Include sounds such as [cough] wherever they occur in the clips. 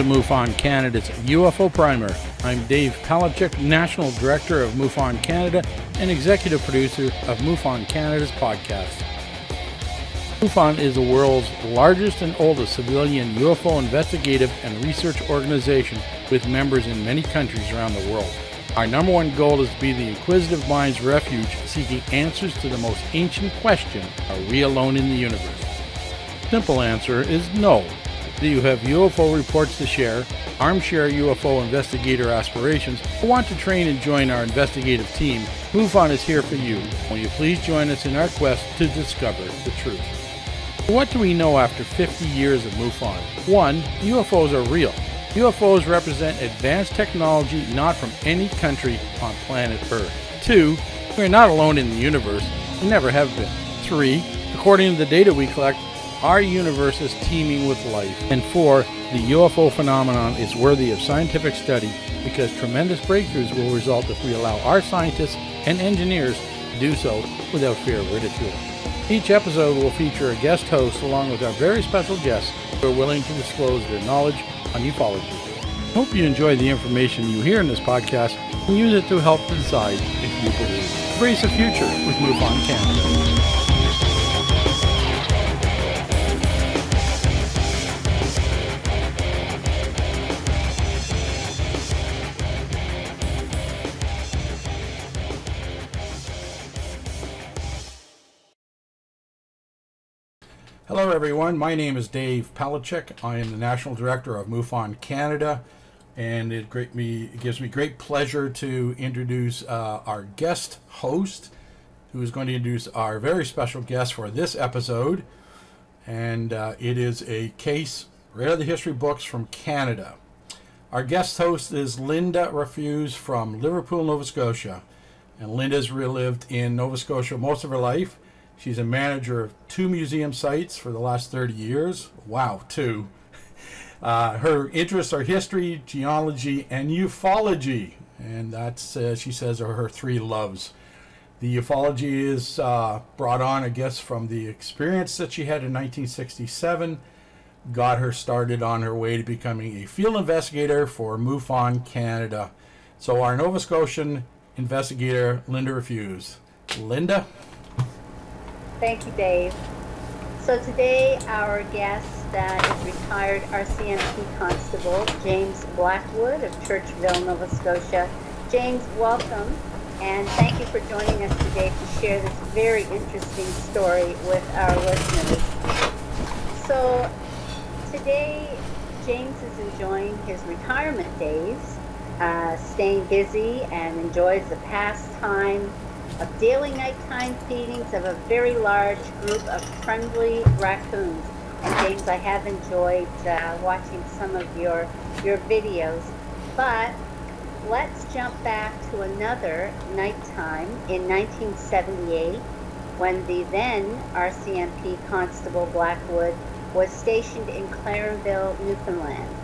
To MUFON Canada's UFO Primer. I'm Dave Palachuk, National Director of MUFON Canada and Executive Producer of MUFON Canada's podcast. MUFON is the world's largest and oldest civilian UFO investigative and research organization with members in many countries around the world. Our number one goal is to be the inquisitive mind's refuge seeking answers to the most ancient question Are we alone in the universe? Simple answer is no. Do you have UFO reports to share, armchair UFO investigator aspirations, or want to train and join our investigative team? MUFON is here for you. Will you please join us in our quest to discover the truth? What do we know after 50 years of MUFON? 1. UFOs are real. UFOs represent advanced technology not from any country on planet Earth. 2. We are not alone in the universe, we never have been. 3. According to the data we collect, our universe is teeming with life. And 4. The UFO phenomenon is worthy of scientific study because tremendous breakthroughs will result if we allow our scientists and engineers to do so without fear of ridicule. Each episode will feature a guest host along with our very special guests who are willing to disclose their knowledge on ufology. Hope you enjoy the information you hear in this podcast and use it to help decide if you believe. Embrace the future with MUFON Canada. Everyone. My name is Dave Palachuk. I am the National Director of MUFON Canada, and it, great me, it gives me great pleasure to introduce uh, our guest host, who is going to introduce our very special guest for this episode. And uh, it is a case right out of the history books from Canada. Our guest host is Linda Refuse from Liverpool, Nova Scotia. And Linda's relived in Nova Scotia most of her life She's a manager of two museum sites for the last 30 years. Wow, two. [laughs] Uh, her interests are history, geology, and ufology. And that's, uh, she says, are her three loves. The ufology is uh, brought on, I guess, from the experience that she had in 1967. Got her started on her way to becoming a field investigator for MUFON Canada. So, our Nova Scotian investigator, Linda Refuse. Linda? Thank you, Dave. So today our guest uh, is retired RCMP Constable James Blackwood of Churchville, Nova Scotia. James, welcome, and thank you for joining us today to share this very interesting story with our listeners. So today, James is enjoying his retirement days, uh, staying busy, and enjoys the pastime of daily nighttime feedings of a very large group of friendly raccoons. And James, I have enjoyed uh, watching some of your your videos, but let's jump back to another nighttime in 1978 when the then RCMP Constable Blackwood was stationed in Clarenville, Newfoundland.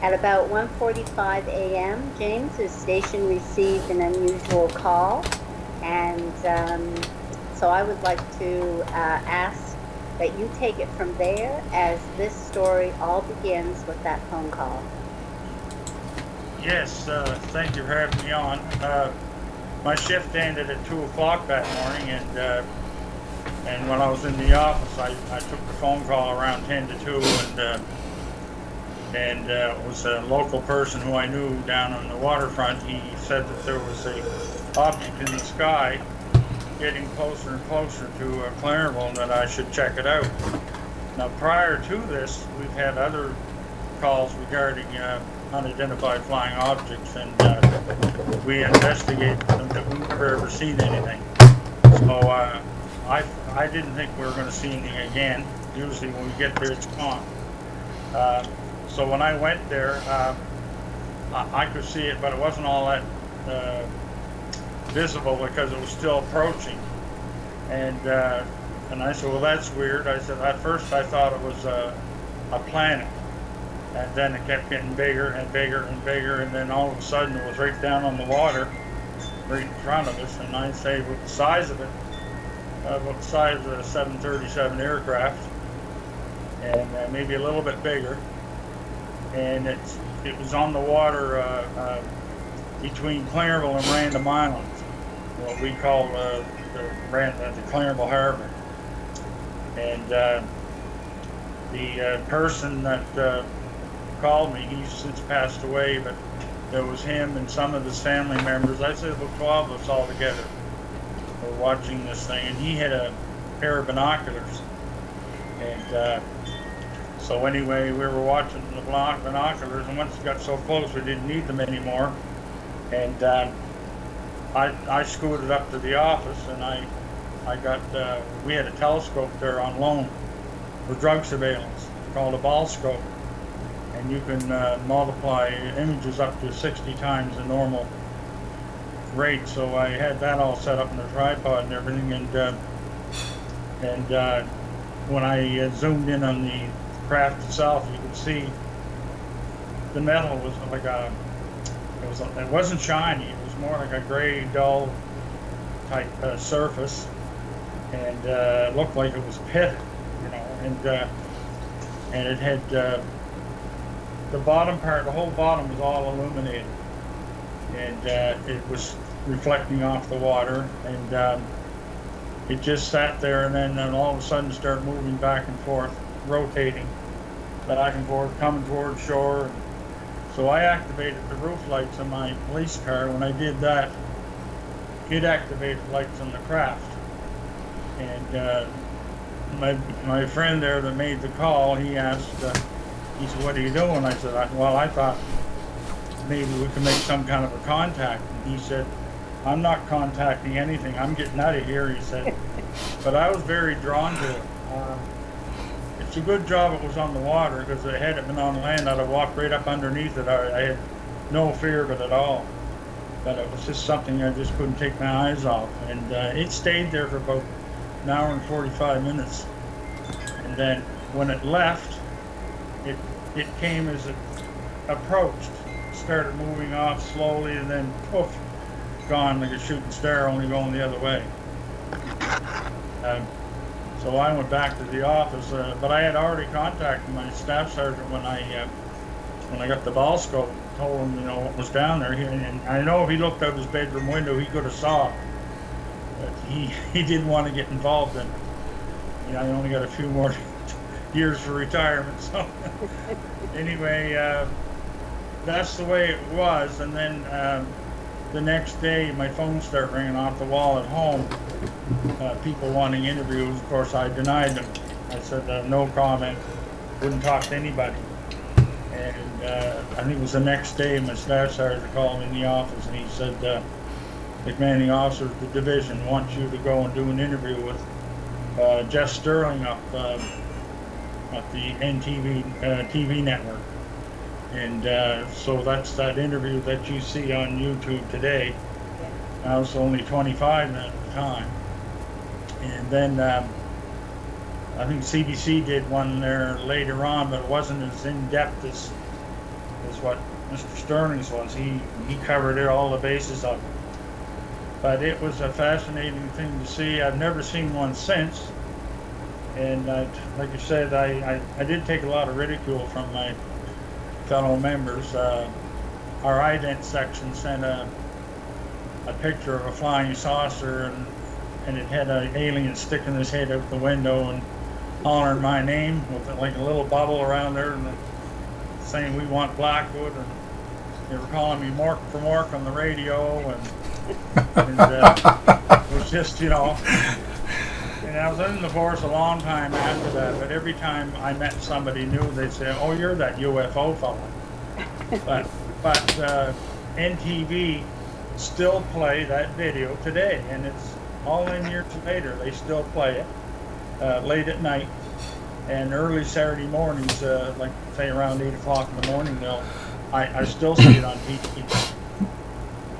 At about 1:45 a.m., James's station received an unusual call and um, so I would like to uh, ask that you take it from there as this story all begins with that phone call. Yes, uh, thank you for having me on. Uh, my shift ended at 2 o'clock that morning, and uh, and when I was in the office, I, I took the phone call around 10 to 2, and uh, and uh, it was a local person who I knew down on the waterfront. He said that there was a object in the sky getting closer and closer to uh, Clarenville that I should check it out. Now, prior to this, we've had other calls regarding uh, unidentified flying objects, and uh, we investigated them, but we've never ever seen anything. So uh, I, I didn't think we were going to see anything again. Usually when we get there, it's gone. Uh, so when I went there, uh, I, I, could see it, but it wasn't all that uh, visible because it was still approaching. And uh, and I said, well, that's weird. I said, at first I thought it was a, a planet. And then it kept getting bigger and bigger and bigger. And then all of a sudden it was right down on the water, right in front of us. And I say, with the size of it, uh, the size of a 737 aircraft, and uh, maybe a little bit bigger. and it's it was on the water uh, uh, between Clarenville and Random Island, what we call uh, the, the Clarenville Harbor. And uh, the uh, person that uh, called me, he's since passed away, but there was him and some of his family members. I said, well, 12 of us all together were watching this thing, and he had a pair of binoculars. And uh, so anyway, we were watching the binoculars, and once it got so close, we didn't need them anymore. And uh, I, I scooted up to the office, and I, I got, uh, we had a telescope there on loan for drug surveillance called a Balscope. And you can uh, multiply images up to 60 times the normal rate. So I had that all set up in the tripod and everything. And, uh, and uh, when I uh, zoomed in on the craft itself, you could see the metal was like a, it was, it wasn't shiny. It was more like a gray, dull type uh, surface, and uh, looked like it was pitted, you know, and uh, and it had uh, the bottom part, the whole bottom was all illuminated, and uh, it was reflecting off the water, and um, it just sat there, and then and all of a sudden started moving back and forth, rotating back and forth, coming toward shore. So I activated the roof lights on my police car. When I did that, it activated lights on the craft. And uh, my my friend there that made the call, he asked, uh, he said, "What are you doing?" I said, "Well, I thought maybe we could make some kind of a contact." And he said, "I'm not contacting anything. I'm getting out of here." He said, [laughs] but I was very drawn to it. Uh, a good job it was on the water because if it had been on land, I'd have walked right up underneath it. I, I had no fear of it at all. But it was just something I just couldn't take my eyes off. And uh, it stayed there for about an hour and 45 minutes. And then when it left, it, it came as it approached, started moving off slowly, and then poof, gone like a shooting star, only going the other way. Um, so I went back to the office, uh, but I had already contacted my staff sergeant when I uh, when I got the Balscope. Told him, you know, what was down there. He, and I know if he looked out his bedroom window, he could have saw. But he [laughs] he didn't want to get involved in. It. You know, I only got a few more [laughs] years for retirement. So [laughs] anyway, uh, that's the way it was. And then um, the next day, my phone started ringing off the wall at home uh, people wanting interviews. Of course, I denied them. I said uh, no comment, wouldn't talk to anybody. And uh, I think it was the next day my staff sergeant called me in the office and he said, uh, the commanding officer of the division wants you to go and do an interview with uh, Geoff Stirling up uh, at the NTV TV network. And uh, so that's that interview that you see on YouTube today. I was only 25 at the time. And then um, I think CBC did one there later on, but it wasn't as in depth as as what Mr. Stirling's was. He he covered it, all the bases of it. But it was a fascinating thing to see. I've never seen one since. And uh, like you said, I, I, I, did take a lot of ridicule from my fellow members. Uh, our ident section sent a, a picture of a flying saucer and and it had an alien sticking his head out the window and hollering my name with like a little bubble around there and saying we want Blackwood and they were calling me Mork for Mork on the radio and, and uh, it was just you know and I was in the force a long time after that but every time I met somebody new they'd say oh you're that UFO fellow. But but uh, NTV still play that video today and it's all in years later, they still play it uh, late at night and early Saturday mornings, uh, like say around eight o'clock in the morning. They'll, I, I still see it on TV.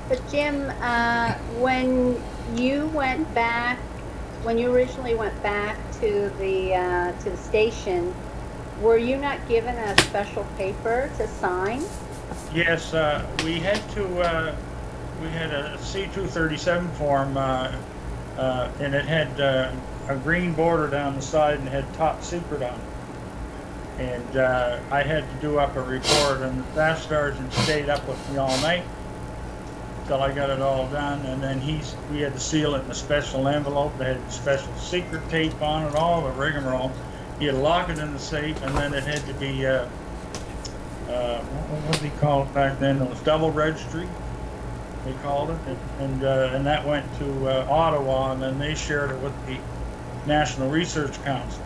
But Jim, uh, when you went back, when you originally went back to the uh, to the station, were you not given a special paper to sign? Yes, uh, we had to. Uh, we had a C237 form uh, and it had uh, a green border down the side and had top secret on it. And uh, I had to do up a report, and the staff sergeant stayed up with me all night till I got it all done. And then he's we had to seal it in a special envelope. that had special secret tape on it, all the rigmarole. He had lock it in the safe, and then it had to be uh, uh, what, did he call it back then? It was double registry. They called it, and and, uh, and that went to uh, Ottawa, and then they shared it with the National Research Council.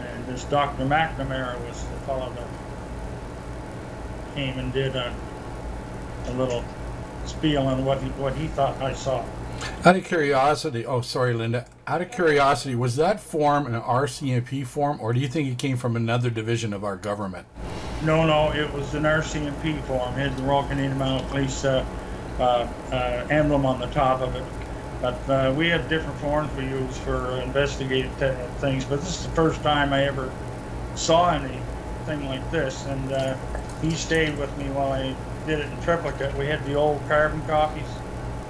And this Dr. McNamara was the fellow that came and did a, a little spiel on what he what he thought I saw. Out of curiosity, oh sorry, Linda. Out of curiosity, was that form an RCMP form, or do you think it came from another division of our government? No, no, it was an RCMP form. The Royal Canadian Mounted Police uh, emblem on the top of it. But uh, we had different forms we used for investigative things. But this is the first time I ever saw anything like this. And uh, he stayed with me while I did it in triplicate. We had the old carbon copies,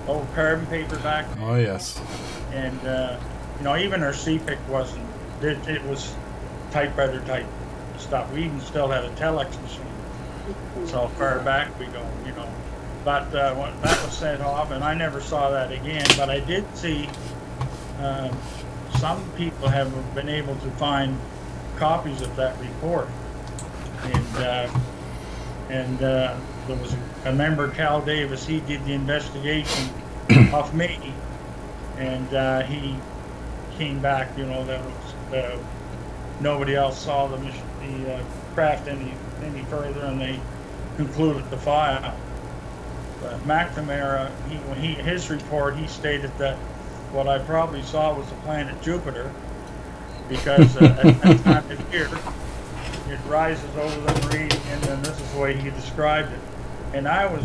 old carbon paper back. Oh yes. And uh, you know, even our CPIC wasn't. It, it was typewriter type stuff. We even still had a telex machine. So far back we go, you know. But uh, that was sent off, and I never saw that again. But I did see um, some people have been able to find copies of that report, and uh, and uh, there was a member, Cal Davis. He did the investigation [clears throat] of me, and uh, he came back. You know that was uh, nobody else saw the the uh, craft any any further, and they concluded the file. McNamara, he, he his report, he stated that what I probably saw was the planet Jupiter, because uh, at that time of year it rises over the meridian, and this is the way he described it. And I was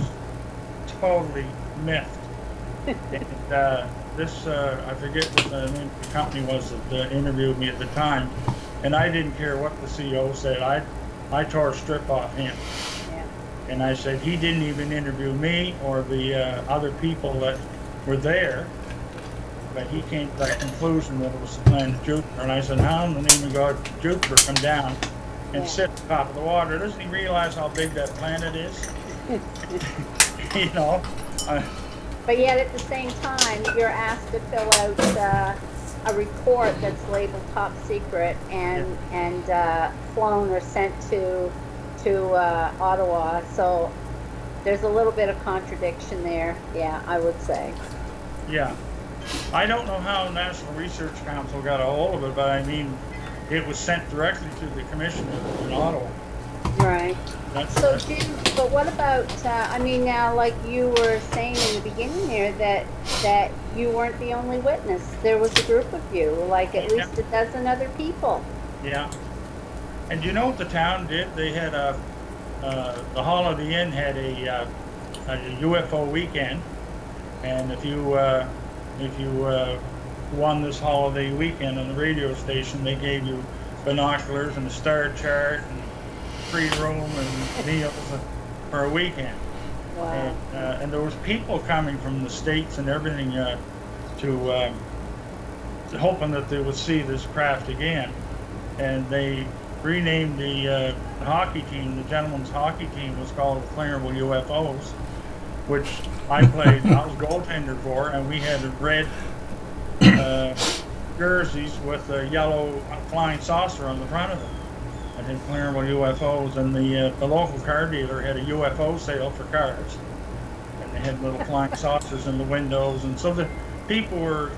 totally miffed. and uh, this, uh, I forget what the name of the company was that uh, interviewed me at the time, and I didn't care what the CEO said. I, I tore a strip off him. And I said, he didn't even interview me or the uh, other people that were there. But he came to that conclusion that it was the planet Jupiter. And I said, how in the name of God Jupiter come down and yeah. sit at the top of the water? Doesn't he realize how big that planet is? [laughs] you know? Uh, but yet at the same time, you're asked to fill out uh, a report that's labeled top secret and, yeah. and uh, flown or sent to to uh, Ottawa. So there's a little bit of contradiction there. Yeah, I would say. Yeah. I don't know how National Research Council got a hold of it, but I mean, it was sent directly to the commissioner in Ottawa. Right. That's, so, Jim, but what about? Uh, I mean, now, like you were saying in the beginning there, that that you weren't the only witness. There was a group of you, like at yeah. least a dozen other people. Yeah. And you know what the town did? They had a, uh, the Holiday Inn had a, uh, a UFO weekend, and if you uh, if you uh, won this holiday weekend on the radio station, they gave you binoculars and a star chart and free room and [laughs] meals for a weekend. Wow. And, uh, and there was people coming from the states and everything uh, to, um, to hoping that they would see this craft again, and they renamed the uh, hockey team. The gentleman's hockey team was called the Clarenville UFOs, which I played. I was goaltender for, and we had red uh, jerseys with a yellow flying saucer on the front of them. I had Clarenville UFOs, and the uh, the local car dealer had a UFO sale for cars, and they had little flying saucers in the windows, and so the people were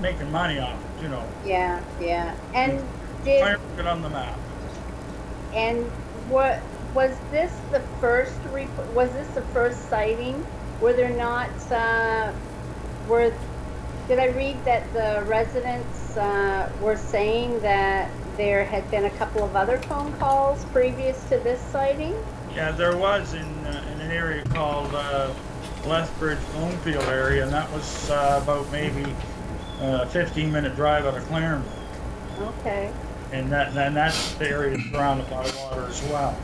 making money off it, you know. Yeah, yeah, and did it on the map. And what was this the first? Was this the first sighting? Were there not? Uh, were did I read that the residents uh, were saying that there had been a couple of other phone calls previous to this sighting? Yeah, there was in uh, in an area called uh, Lethbridge Bloomfield area, and that was uh, about maybe a uh, 15 minute drive out of Clarenville. Okay and that and that's the area surrounded by water as well.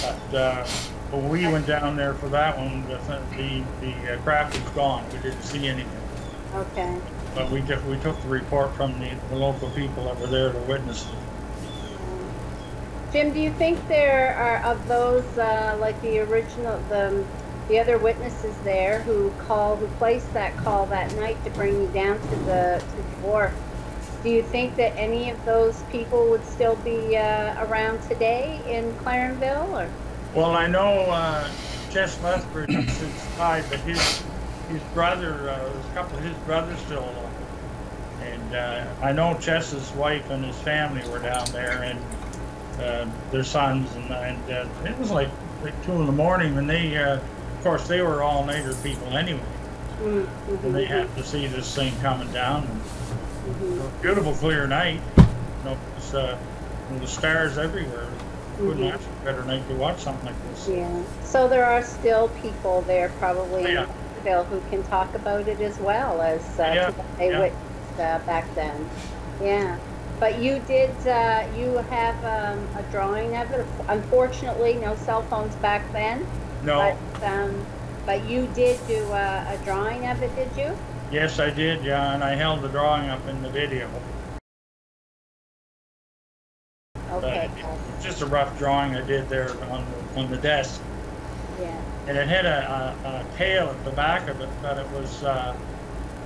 But uh, when we went down there for that one, the the, the uh, craft was gone. We didn't see anything. Okay. But we took we took the report from the, the local people that were there to witness it. Jim, do you think there are of those uh, like the original the the other witnesses there who called who placed that call that night to bring you down to the to the wharf? Do you think that any of those people would still be uh, around today in Clarenville? Or Well, I know uh, Jess Lethbridge since died, but his his brother, uh, there's a couple of his brothers still alive. And uh, I know Jess's wife and his family were down there, and uh, their sons, and, and uh, it was like, like two in the morning, and they, uh, of course, they were all native people anyway, mm and they happened to see this thing coming down. And Mhm. a beautiful, clear night. You know, it's, uh, there was stars everywhere. Couldn't Mhm. ask for a better night to watch something like this. Yeah. So there are still people there probably Yeah. in Clarenville who can talk about it as well as uh, Yeah, they yeah. witnessed uh, back then. Yeah. But you did, uh, you have um, a drawing of it. Unfortunately, no cell phones back then. No. But, um, but you did do a, a drawing of it, did you? Yes, I did, yeah, and I held the drawing up in the video. Okay. It's just a rough drawing I did there on the, on the desk, Yeah. and it had a, a, a tail at the back of it, but it was uh,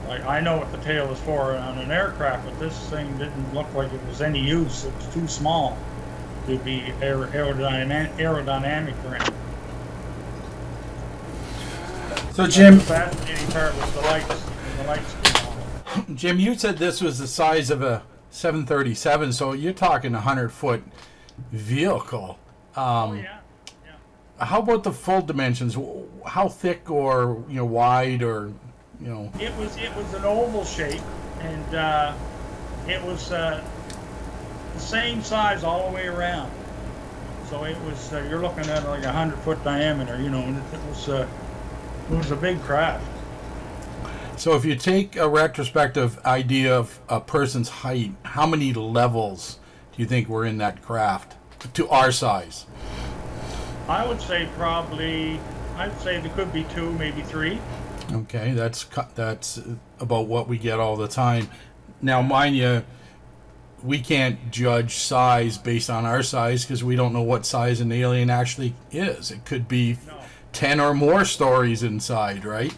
like I know what the tail is for on an aircraft, but this thing didn't look like it was any use. It was too small to be aer- aerodynamic, aerodynamic for anything. So, Jim, The fascinating part was the lights. When The lights [coughs] came on. Jim, you said this was the size of a 737, so you're talking a hundred foot vehicle. Oh Um, yeah. How about the full dimensions? How thick or you know wide or you know? It was it was an oval shape, and uh, it was uh, the same size all the way around. So it was uh, you're looking at like a hundred foot diameter, you know, and it, it was uh, it was a big craft. So if you take a retrospective idea of a person's height, how many levels do you think were in that craft to our size? I would say probably I'd say there could be two, maybe three. Okay, that's that's about what we get all the time. Now, mind you, we can't judge size based on our size because we don't know what size an alien actually is. It could be No. ten or more stories inside, right?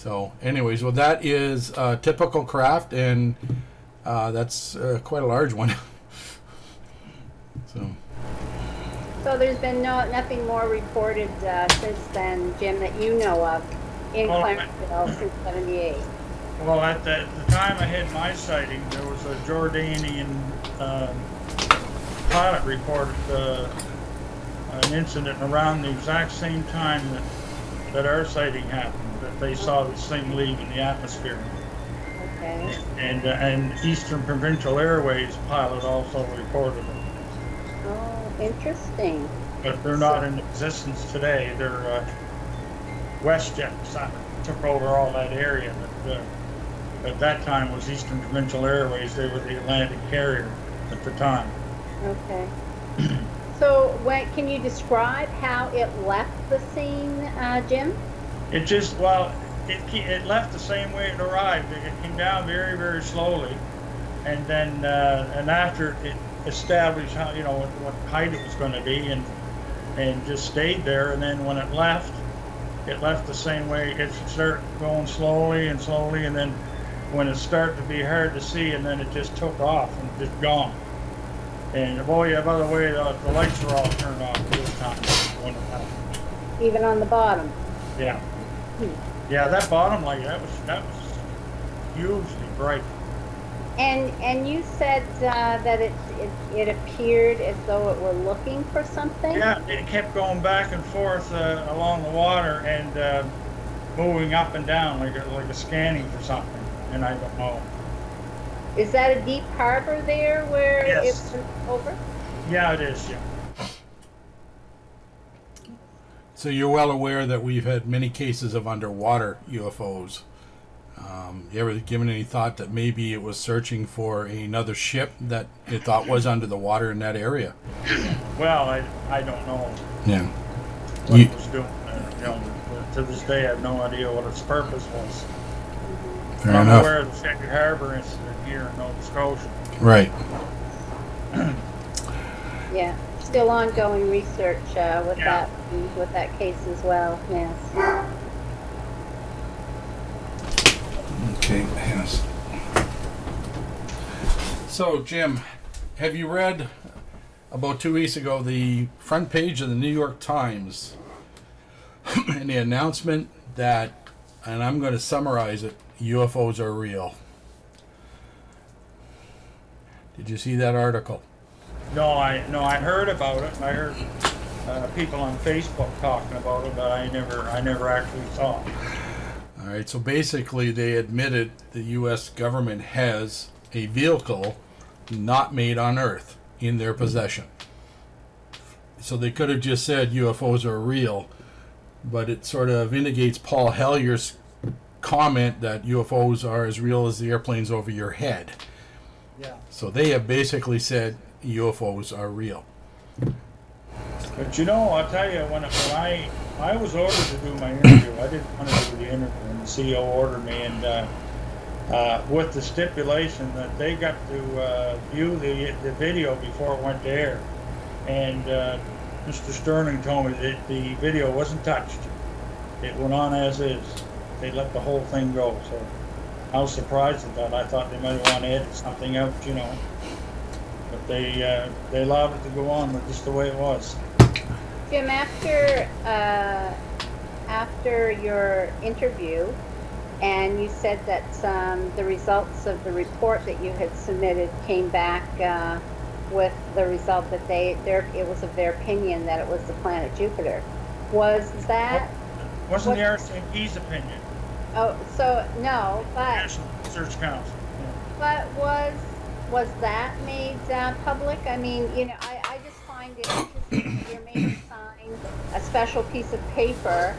Yeah. So, anyways, well, that is a typical craft, and uh, that's uh, quite a large one. [laughs] so, So there's been no nothing more reported uh, since then, Jim, that you know of in Well, I- since '78. Well, at the, the time I had my sighting, there was a Jordanian um, pilot reported uh, an incident around the exact same time that, that our sighting happened, that they saw this thing in the atmosphere. Okay. And, uh, and Eastern Provincial Airways pilot also reported it. Oh, interesting. But they're not in existence today. They're uh, WestJet took over all that area. But uh, at that time was Eastern Provincial Airways. They were the Atlantic carrier at the time. Okay. so, can you describe how it left the scene, uh, Jim? It just well, it it left the same way it arrived. It came down very very slowly, and then uh, and after it established how you know what, what height it was going to be, and and just stayed there. And then when it left, it left the same way. It started going slowly and slowly, and then when it started to be hard to see, and then it just took off and just gone. And oh yeah, by the way, the, the lights were all turned off this time when it happened. Even on the bottom. Yeah. Yeah, that bottom light, that was that was hugely bright. And and you said uh, that it, it it appeared as though it were looking for something. Yeah, it kept going back and forth uh, along the water and uh, moving up and down like a, like a scanning for something. And I don't know. Is that a deep harbor there where Yes. it went over? Yeah, it is. Yeah. So you're well aware that we've had many cases of underwater UFOs. Um, you ever given any thought that maybe it was searching for another ship that it thought was under the water in that area? Well, I I don't know Yeah. what You- it was doing. Uh, you know, to this day, I have no idea what its purpose was. Fair I'm enough. aware of the Shag Harbor incident here in Nova Scotia. Right. Yeah, still ongoing research uh, with Yeah. that with that case as well. Yes. Okay, yes. So, Jim, have you read about two weeks ago the front page of the New York Times [clears throat] and the announcement that, and I'm going to summarize it UFOs are real? Did you see that article? No, I no, I heard about it. I heard uh, people on Facebook talking about it, but I never, I never actually saw. it. All right, so basically, they admitted the U.S. government has a vehicle not made on Earth in their possession. So they could have just said UFOs are real, but it sort of indicates Paul Hellyer's comment that UFOs are as real as the airplanes over your head. Yeah. So they have basically said UFOs are real. But you know, I'll tell you, when, I I was ordered to do my interview, I didn't want to do the interview, and the CEO ordered me, and uh, uh, with the stipulation that they got to uh, view the the video before it went to air, and uh, Mr. Stirling told me that the video wasn't touched; it went on as is. They let the whole thing go. So I was surprised at that. I thought they might wanted to edit something out, you know. They uh, they allowed it to go on with just the way it was. Jim, after uh, after your interview, and you said that um, the results of the report that you had submitted came back uh, with the result that they their it was of their opinion that it was the planet Jupiter. Was that? Wasn't the What- RCMP's opinion? Oh, so no, but National Research Council. but was was that made uh, public? I mean, you know, I, I just find it interesting that you're made to sign a special piece of paper,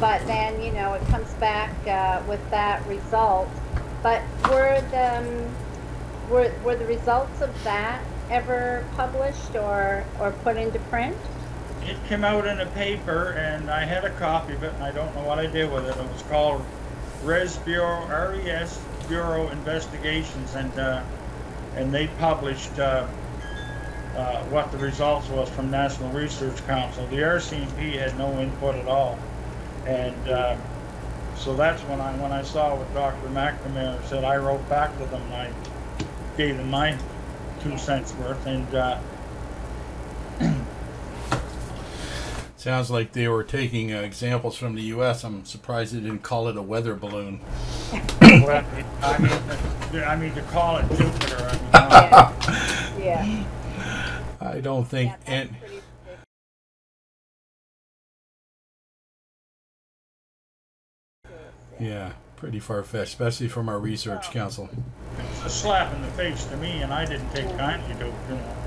but then you know it comes back uh, with that result. But were the um, were were the results of that ever published or or put into print? It came out in a paper, and I had a copy of it, and I don't know what I did with it. It was called Res Bureau, RES Bureau Investigations, and uh, and they published uh, uh, what the results was from National Research Council. The RCMP had no input at all, and uh, so that's when I when I saw what Dr. McNamara said. I wrote back to them, and I gave them my two cents worth, and. Uh, Sounds like they were taking uh, examples from the U.S. I'm surprised they didn't call it a weather balloon. Well, I mean, I mean to call it Jupiter. I mean, Yeah, [laughs] yeah. I don't think, yeah and pretty yeah, pretty far fetched, especially from our research council. it's a slap in the face to me, and I didn't take kindly to it.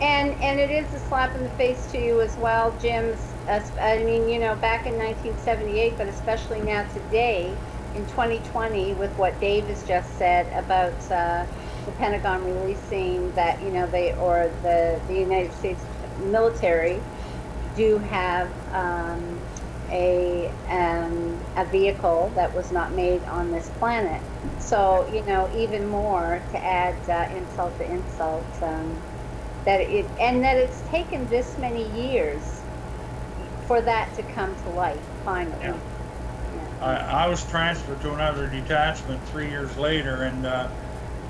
And and it is a slap in the face to you as well, Jim. As- I mean, you know, back in 1978, but especially now today, in 2020, with what Dave has just said about uh, the Pentagon releasing that, you know, they or the the United States military do have um, a um, a vehicle that was not made on this planet. So you know, even more to add uh, insult to insult. Um, that it and that it's taken this many years for that to come to light finally. Yeah. Yeah. I, I was transferred to another detachment three years later, and uh,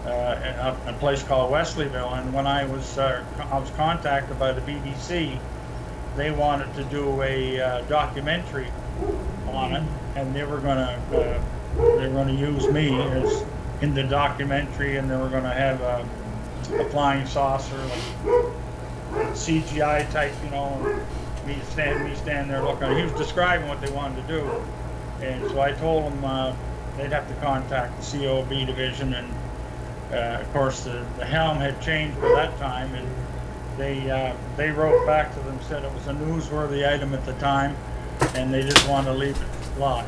uh, a, a place called Wesleyville. And when I was uh, I was contacted by the BBC, they wanted to do a uh, documentary on it, and they were gonna uh, they were gonna use me as in the documentary, and they were gonna have a, a flying saucer, like CGI type, you know, me stand me stand there looking. He was describing what they wanted to do, and so I told them uh, they'd have to contact the COB division, and uh, of course the, the helm had changed by that time, and they uh, they wrote back to them said it was a newsworthy item at the time, and they just wanted to leave it lie,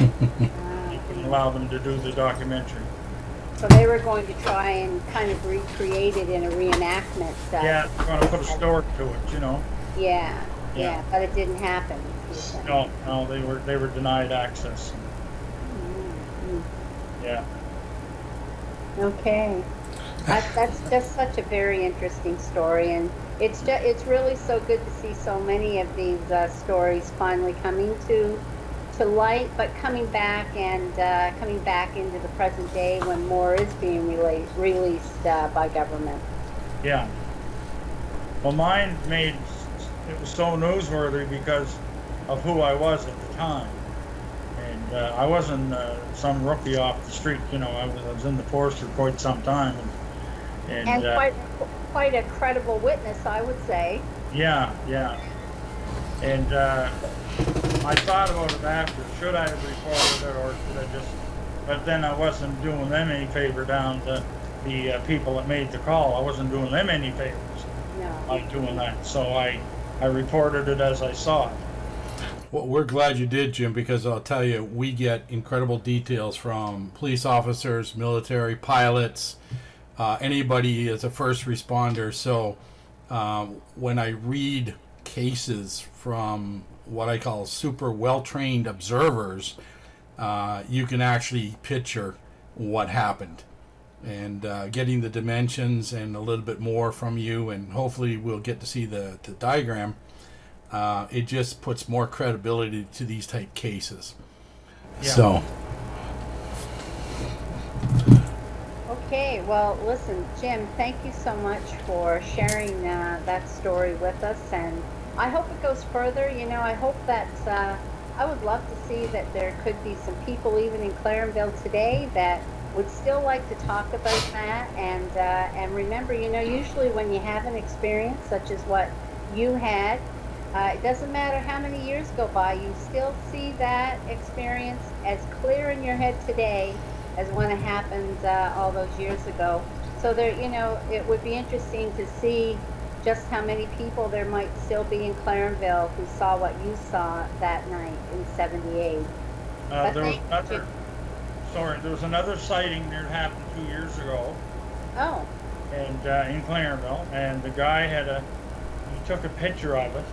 [laughs] Uh, allow them to do the documentary. So they were going to try and kind of recreate it in a reenactment. Uh, Yeah, going to put a story to it, you know. yeah, yeah, Yeah. but it didn't happen. No, no, they were they were denied access. Mm, Yeah. Okay. That, that's just such a very interesting story, and it's just, it's really so good to see so many of these uh, stories finally coming to to light, but coming back and uh, coming back into the present day when more is being rela- released uh, by government. Yeah. Well, mine made it was so newsworthy because of who I was at the time, and uh, I wasn't uh, some rookie off the street. You know, I was, I was in the force for quite some time, and, and, and uh, quite quite a credible witness, I would say. Yeah, yeah. And uh, I thought about it after. Should I have reported it, or should I just? But then I wasn't doing them any favor down to the uh, people that made the call. I wasn't doing them any favors No. by doing that. So I, I reported it as I saw it. Well, we're glad you did, Jim, because I'll tell you, we get incredible details from police officers, military, pilots, uh, anybody as a first responder. So um, when I read cases from what I call super well trained observers, uh, you can actually picture what happened. And uh, getting the dimensions and a little bit more from you, and hopefully we'll get to see the, the diagram. Uh, it just puts more credibility to these type cases. Yeah. So, Okay, well, listen, Jim, thank you so much for sharing uh, that story with us, and I hope it goes further. You know, I hope that uh, I would love to see that there could be some people, even in Clarenville today, that would still like to talk about that. And uh, and remember, you know, usually when you have an experience such as what you had, uh, it doesn't matter how many years go by, you still see that experience as clear in your head today as when it happened uh, all those years ago. So there, you know, it would be interesting to see just how many people there might still be in Clarenville who saw what you saw that night in '78. Uh, But there was another. Sorry, there was another sighting that happened two years ago, Oh, and uh, in Clarenville, and the guy had a. He took a picture of it,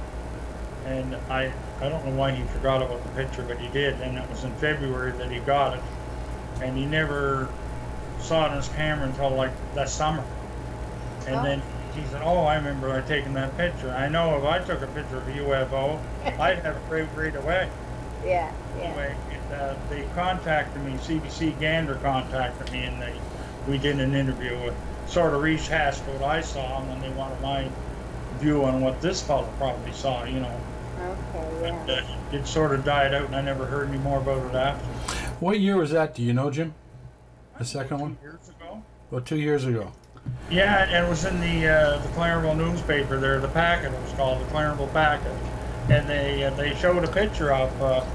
and I I don't know why he forgot about the picture, but he did, and it was in February that he got it, and he never saw it on his camera until like that summer, and Oh. then he said, "Oh, I remember I taking that picture. I know if I took a picture of a UFO, [laughs] I'd have it right, right away." yeah, yeah. Anyway, it, uh, they contacted me. CBC Gander contacted me, and they we did an interview with sort of rehashed what I saw, and then they wanted my view on what this fellow probably saw. You know, Okay, and yeah. uh, it sort of died out, and I never heard any more about it after. what year was that? Do you know, Jim? The second Two one? years ago. Well, two years ago. Yeah, and it was in the uh, the Clarenville newspaper there. The packet it was called the Clarenville packet, and they uh, they showed a picture of uh,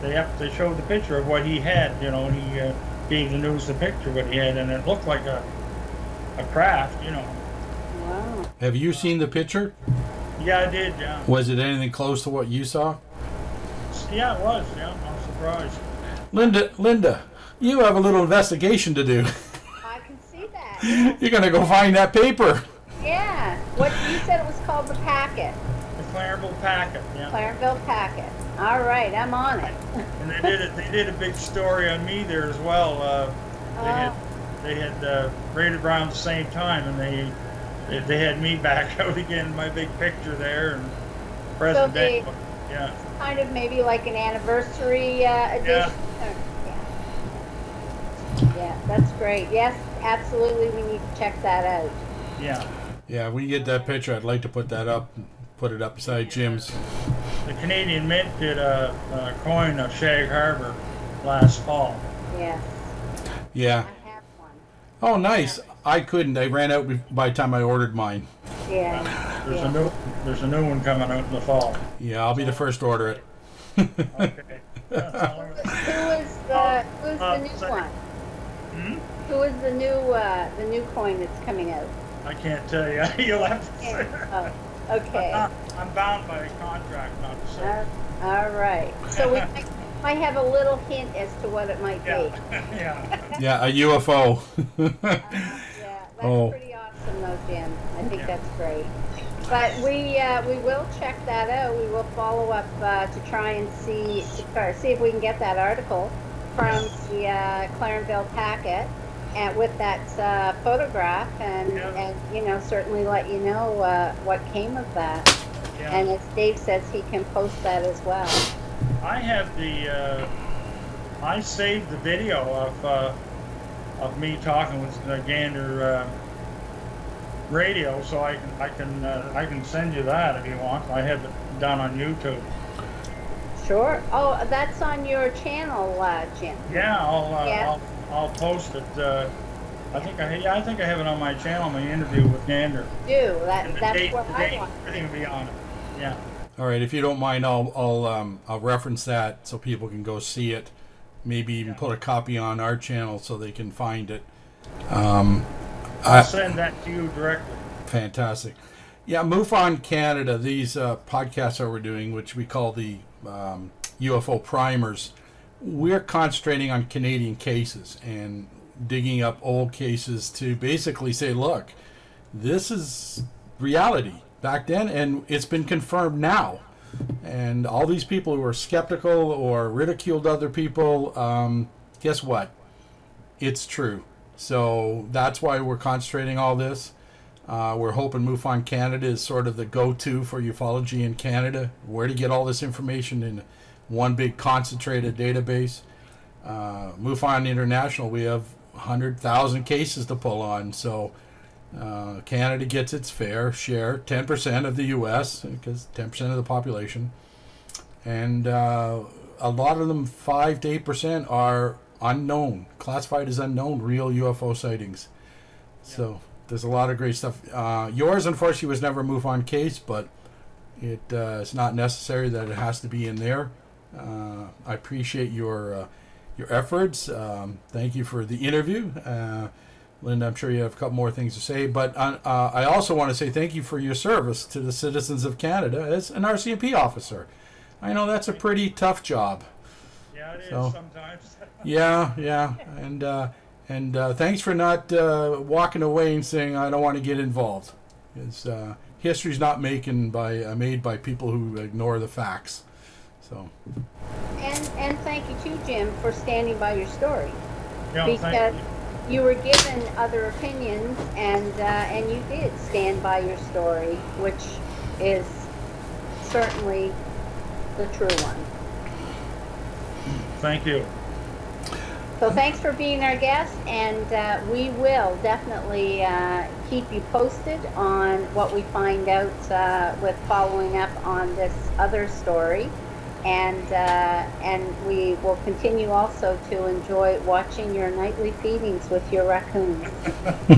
they have, they showed the picture of what he had. You know, and he uh, gave the news the picture of what he had, and it looked like a a craft. You know. Wow. Have you seen the picture? Yeah, I did. Yeah. Was it anything close to what you saw? Yeah, it was. Yeah, I'm surprised. Linda, Linda, you have a little investigation to do. [laughs] I can see that. Yeah. You're gonna go find that paper. yeah. What you said it was called the packet, The Clarenville packet. Yeah. Clarenville packet. All right, I'm on it. And they did it. They did a big story on me there as well. Uh, they had they had uh, right around the same time, and they they, they had me [laughs] back out again, my big picture there, and present they- day. Yeah, kind of maybe like an anniversary uh, edition. Or- yeah. Yeah, that's great. Yes, absolutely. We need to check that out. yeah. Yeah, when you get that picture, I'd like to put that up, put it up beside Jim's. The Canadian Mint did a, a coin of Shag Harbor last fall. Yes, Yeah. I have one. Oh, nice. I couldn't. I ran out by the time I ordered mine. Yeah. There's yeah. a new there's a new one coming out in the fall. Yeah, I'll be the first to order it. Okay. Yeah, [laughs] Who is the Who's the Uh, new sorry. one? Hmm? Who is the new uh, the new coin that's coming out? I can't tell you. [laughs] You'll have to say. Oh, okay. I'm, I'm bound by a contract not to say. Uh, all right. So we might, [laughs] might have a little hint as to what it might be. Yeah, [laughs] yeah. Yeah, a UFO. Yeah, that's Oh. pretty awesome though, Jim. I think that's great. But we uh, we will check that out. We will follow up uh, to try and see to try, see if we can get that article from the uh, Clarenville packet. and with that uh, photograph, and Yeah. and you know certainly let you know uh, what came of that. Yeah. And as Dave says, he can post that as well. I have the, uh, I saved the video of, uh, of me talking with the Gander, uh, radio, so I can, I can, uh, I can send you that if you want. I have it done on YouTube. Sure. Oh, that's on your channel, uh, Jim. Yeah, I'll, uh, Yeah. I'll, I'll post it, uh, I think I, yeah, I think I have it on my channel, my interview with Gander. Do that. And That's date, what the I date, want. everything will be on it, yeah. All right, if you don't mind, I'll I'll um, I'll reference that so people can go see it. Maybe even put a copy on our channel so they can find it. Um, I'll I, send that to you directly. fantastic. Yeah, MUFON Canada. These uh, podcasts that we're doing, which we call the um, UFO primers, we're concentrating on Canadian cases and digging up old cases to basically say, look, this is reality back then, and it's been confirmed now. And all these people who are skeptical or ridiculed other people, um, guess what? It's true. So that's why we're concentrating all this. Uh, we're hoping MUFON Canada is sort of the go-to for ufology in Canada. Where to get all this information in one big concentrated database. Uh, MUFON International, we have 100,000 cases to pull on. So uh, Canada gets its fair share, 10% of the U.S., because 10% of the population. And uh, a lot of them, 5 to 8%, are unknown, classified as unknown, real UFO sightings. So there's a lot of great stuff. Uh, yours, unfortunately, was never a MUFON case, but it uh, it's not necessary that it has to be in there. Uh, I appreciate your uh, your efforts. Um, thank you for the interview. Uh, Linda, I'm sure you have a couple more things to say, but uh, uh, I also want to say thank you for your service to the citizens of Canada as an RCMP officer. I know that's a pretty tough job. Yeah, it is So- sometimes. [laughs] Yeah, yeah, and uh, and uh, thanks for not uh, walking away and saying I don't want to get involved. It's uh, history's not making by uh, made by people who ignore the facts. So And and thank you too, Jim, for standing by your story. Yeah, because thank you. you were given other opinions, and uh, and you did stand by your story, which is certainly the true one. Thank you. So thanks for being our guest, and uh, we will definitely uh, keep you posted on what we find out uh, with following up on this other story, and uh, and we will continue also to enjoy watching your nightly feedings with your raccoons. [laughs]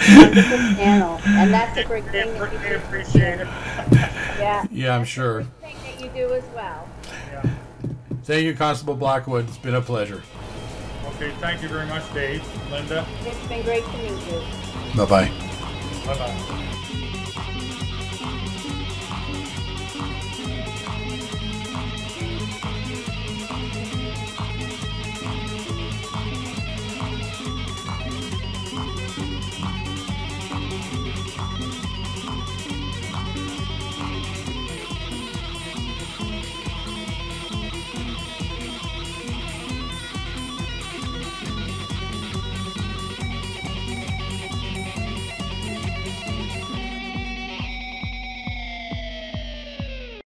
Channel, and that's a great thing that you I do. appreciate it. [laughs] Yeah, [laughs] yeah, I'm sure. thing that you do as well. Yeah. Thank you, Constable Blackwood. It's been a pleasure. Okay, thank you very much, Dave, Linda. It's been great to meet you. Bye bye. Bye bye.